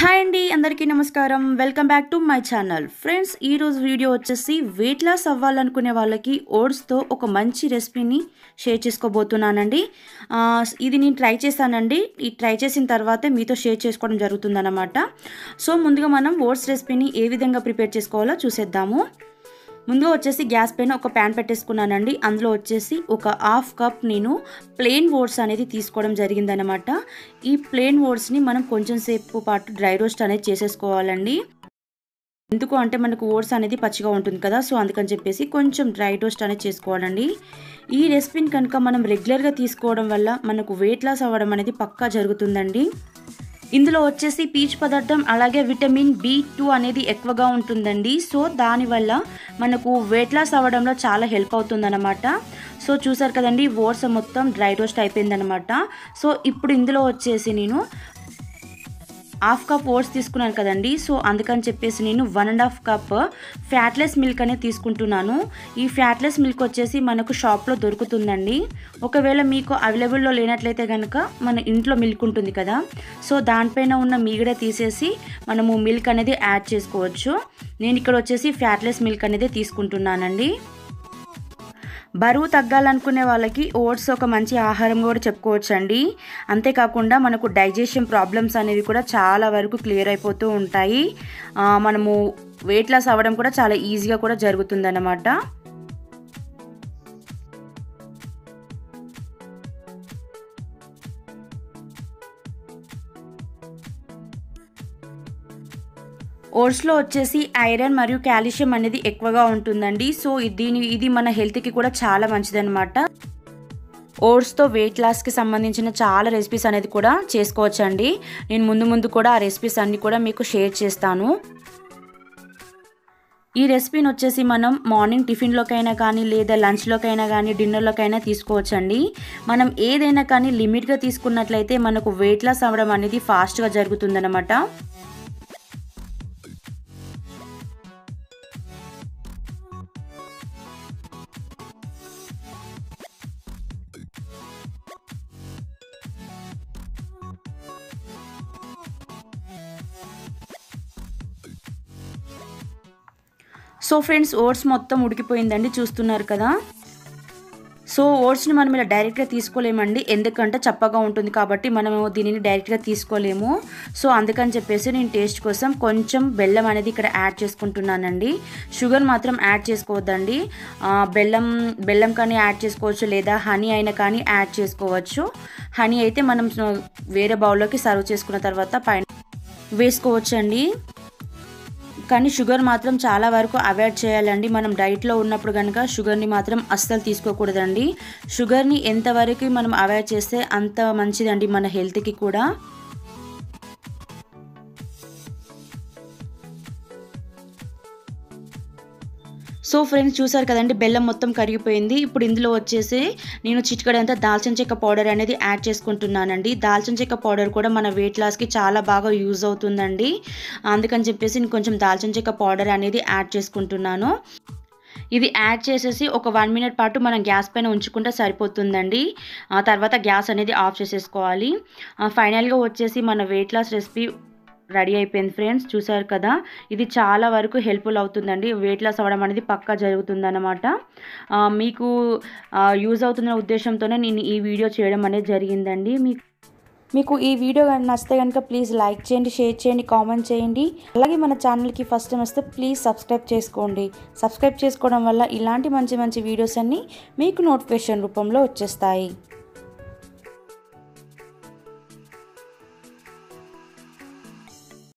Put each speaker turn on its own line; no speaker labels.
Hi అండి అందరికీ నమస్కారం. Welcome back to my channel. Friends ఈరోజు వీడియో వచ్చేసి వెయిట్ లాస్ అవ్వాలనుకునే వాళ్ళకి ఓట్స్తో ఒక మంచి రెసిపీని షేర్ చేసుకోబోతున్నానండి. ఇది నేను ట్రై చేశానండి. ఈ ట్రై చేసిన తర్వాతే మీతో షేర్ చేసుకోవడం జరుగుతుందన్నమాట. సో ముందుగా మనం ఓట్స్ రెసిపీని ఏ విధంగా ప్రిపేర్ చేసుకోవాలో చూసేద్దాము. ముందుగా వచ్చేసి గ్యాస్ పైన ఒక ప్యాన్ పెట్టేసుకున్నానండి. అందులో వచ్చేసి ఒక హాఫ్ కప్ నేను ప్లెయిన్ ఓట్స్ అనేది తీసుకోవడం జరిగిందనమాట ఈ ప్లెయిన్ ఓట్స్ని మనం కొంచెం సేపు పాటు డ్రై రోస్ట్ అనేది చేసేసుకోవాలండి. ఎందుకు అంటే మనకు ఓట్స్ అనేది పచ్చిగా ఉంటుంది కదా సో అందుకని చెప్పేసి కొంచెం డ్రై రోస్ట్ అనేది చేసుకోవాలండి. ఈ రెసిపీని కనుక మనం రెగ్యులర్గా తీసుకోవడం వల్ల మనకు వెయిట్ లాస్ అవ్వడం అనేది పక్కా జరుగుతుందండి. ఇందులో వచ్చేసి పీచు పదార్థం అలాగే విటమిన్ బి టూ అనేది ఎక్కువగా ఉంటుందండి. సో దానివల్ల మనకు వెయిట్ లాస్ అవ్వడంలో చాలా హెల్ప్ అవుతుందన్నమాట. సో చూసారు కదండి ఓట్స్ మొత్తం డ్రై రోస్ట్ అయిపోయిందనమాట సో ఇప్పుడు ఇందులో వచ్చేసి నేను హాఫ్ కప్ ఓట్స్ తీసుకున్నాను కదండి. సో అందుకని చెప్పేసి నేను one and half cup fatless milk అనేది తీసుకుంటున్నాను. ఈ ఫ్యాట్లెస్ మిల్క్ వచ్చేసి మనకు షాప్లో దొరుకుతుందండి. ఒకవేళ మీకు అవైలబుల్లో లేనట్లయితే కనుక మన ఇంట్లో మిల్క్ ఉంటుంది కదా. సో దానిపైన ఉన్న మీగడ తీసేసి మనము మిల్క్ అనేది యాడ్ చేసుకోవచ్చు. నేను ఇక్కడ వచ్చేసి ఫ్యాట్లెస్ మిల్క్ అనేది తీసుకుంటున్నానండి. బరువు తగ్గాలనుకునే వాళ్ళకి ఓట్స్ ఒక మంచి ఆహారం కూడా చెప్పుకోవచ్చు అండి అంతేకాకుండా మనకు డైజెషన్ ప్రాబ్లమ్స్ అనేవి కూడా చాలా వరకు క్లియర్ అయిపోతూ ఉంటాయి. మనము వెయిట్ లాస్ అవ్వడం కూడా చాలా ఈజీగా కూడా జరుగుతుందన్నమాట. ఓట్స్లో వచ్చేసి ఐరన్ మరియు కాల్షియం అనేది ఎక్కువగా ఉంటుందండి. సో దీని ఇది మన హెల్త్కి కూడా చాలా మంచిదన్నమాట. ఓట్స్తో వెయిట్ లాస్కి సంబంధించిన చాలా రెసిపీస్ అనేది కూడా చేసుకోవచ్చండి. నేను ముందు ముందు కూడా ఆ రెసిపీస్ అన్నీ కూడా మీకు షేర్ చేస్తాను. ఈ రెసిపీని వచ్చేసి మనం మార్నింగ్ టిఫిన్లోకైనా కానీ లేదా లంచ్లోకైనా కానీ డిన్నర్లోకైనా తీసుకోవచ్చండి. మనం ఏదైనా కానీ లిమిట్గా తీసుకున్నట్లయితే మనకు వెయిట్ లాస్ అవ్వడం అనేది ఫాస్ట్గా జరుగుతుందన్నమాట. సో ఫ్రెండ్స్ ఓట్స్ మొత్తం ఉడికిపోయిందండి చూస్తున్నారు కదా? సో ఓట్స్ని మనం ఇలా డైరెక్ట్గా తీసుకోలేమండి ఎందుకంటే చప్పగా ఉంటుంది కాబట్టి మనము దీనిని డైరెక్ట్గా తీసుకోలేము. సో అందుకని చెప్పేసి నేను టేస్ట్ కోసం కొంచెం బెల్లం అనేది ఇక్కడ యాడ్ చేసుకుంటున్నానండి. షుగర్ మాత్రం యాడ్ చేసుకోవద్దండి. బెల్లం బెల్లం కానీ యాడ్ చేసుకోవచ్చు లేదా హనీ అయినా కానీ యాడ్ చేసుకోవచ్చు. హనీ అయితే మనం వేరే బౌల్లోకి సర్వ్ చేసుకున్న తర్వాత పైన వేసుకోవచ్చండి. కానీ షుగర్ మాత్రం చాలా వరకు అవాయిడ్ చేయాలండి. మనం డైట్లో ఉన్నప్పుడు కనుక షుగర్ని మాత్రం అస్సలు తీసుకోకూడదండి. షుగర్ని ఎంతవరకు మనం అవాయిడ్ చేస్తే అంత మంచిదండి మన హెల్త్కి కూడా. సో ఫ్రెండ్స్ చూసారు కదండి బెల్లం మొత్తం కరిగిపోయింది. ఇప్పుడు ఇందులో వచ్చేసి నేను చిటికడంతా దాల్చిన చెక్క పౌడర్ అనేది యాడ్ చేసుకుంటున్నానండి. దాల్చిన చెక్క పౌడర్ కూడా మన వెయిట్ లాస్కి చాలా బాగా యూజ్ అవుతుందండి. అందుకని చెప్పేసి నేను కొంచెం దాల్చిన చెక్క పౌడర్ అనేది యాడ్ చేసుకుంటున్నాను. ఇది యాడ్ చేసేసి ఒక వన్ మినిట్ పాటు మనం గ్యాస్ పైన ఉంచుకుంటే సరిపోతుందండి. ఆ తర్వాత గ్యాస్ అనేది ఆఫ్ చేసేసుకోవాలి. ఫైనల్గా వచ్చేసి మన వెయిట్ లాస్ రెసిపీ రెడీ అయిపోయింది ఫ్రెండ్స్ చూసారు కదా? ఇది చాలా వరకు హెల్ప్ఫుల్ అవుతుందండి. వెయిట్ లాస్ అవ్వడం అనేది పక్కా జరుగుతుందన్నమాట. మీకు యూజ్ అవుతున్న ఉద్దేశంతోనే నేను ఈ వీడియో చేయడం అనేది జరిగిందండి. మీకు మీకు ఈ వీడియో నచ్చితే కనుక ప్లీజ్ లైక్ చేయండి షేర్ చేయండి కామెంట్ చేయండి. అలాగే మన ఛానల్కి ఫస్ట్ టైం వస్తే ప్లీజ్ సబ్స్క్రైబ్ చేసుకోండి. సబ్స్క్రైబ్ చేసుకోవడం వల్ల ఇలాంటి మంచి మంచి వీడియోస్ అన్నీ మీకు నోటిఫికేషన్ రూపంలో వచ్చేస్తాయి.